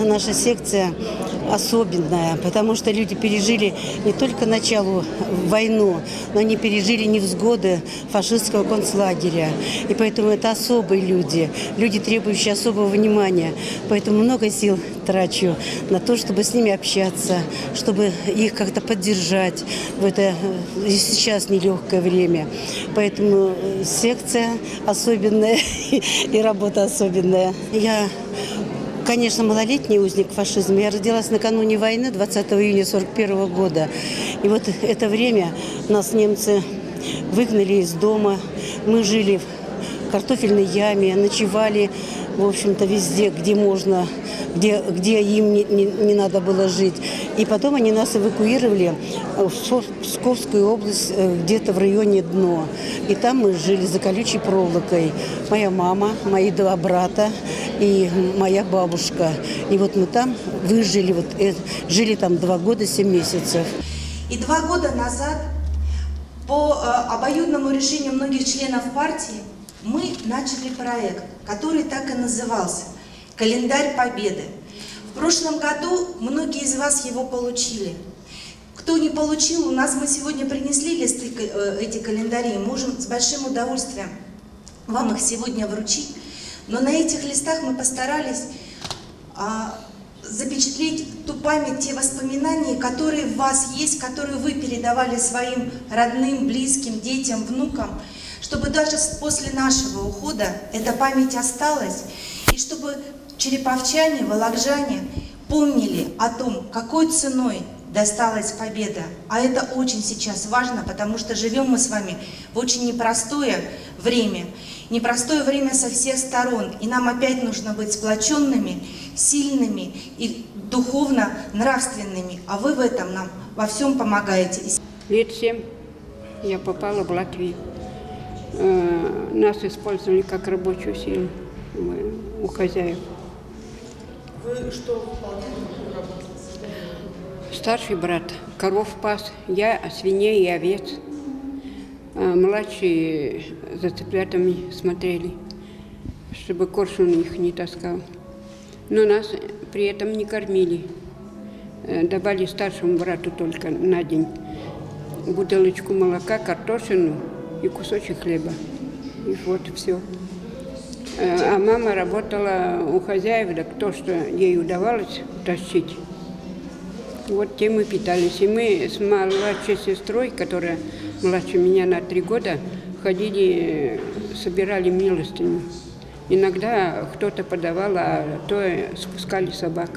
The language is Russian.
Наша секция особенная, потому что люди пережили не только началу войну, но они пережили невзгоды фашистского концлагеря. И поэтому это особые люди, люди, требующие особого внимания. Поэтому много сил трачу на то, чтобы с ними общаться, чтобы их как-то поддержать в это э, сейчас нелегкое время. Поэтому э, секция особенная и работа особенная. Я Конечно, малолетний узник фашизма. Я родилась накануне войны, 20 июня 41 года. И вот это время нас немцы выгнали из дома. Мы жили в картофельной яме, ночевали, в общем-то, везде, где можно, где, где им не, не, не надо было жить. И потом они нас эвакуировали в Псковскую область, э, где-то в районе Дно. И там мы жили за колючей проволокой. Моя мама, мои два брата и моя бабушка. И вот мы там выжили, вот, э, жили там два года, семь месяцев. И два года назад по э, обоюдному решению многих членов партии мы начали проект, который так и назывался «Календарь Победы». В прошлом году многие из вас его получили. Кто не получил, у нас мы сегодня принесли листы, э, эти календари, можем с большим удовольствием вам их сегодня вручить. Но на этих листах мы постарались а, запечатлеть ту память, те воспоминания, которые в вас есть, которые вы передавали своим родным, близким, детям, внукам, чтобы даже после нашего ухода эта память осталась, и чтобы череповчане, волокжане помнили о том, какой ценой досталась победа. А это очень сейчас важно, потому что живем мы с вами в очень непростое время непростое время со всех сторон, и нам опять нужно быть сплоченными, сильными и духовно нравственными, а вы в этом нам во всем помогаете. Лет семь я попала в Латвию. Нас использовали как рабочую силу у хозяев. Вы что выполняли? Старший брат коров пас, я свиней и овец. А младшие за цыплятами смотрели, чтобы коршун их не таскал. Но нас при этом не кормили. Э, давали старшему брату только на день бутылочку молока, картошину и кусочек хлеба. И вот все. Э, а мама работала у хозяев, так то, что ей удавалось тащить, вот тем и питались. И мы с младшей сестрой, которая младше меня на три года, ходили, собирали милостыню. Иногда кто-то подавал, а то спускали собак.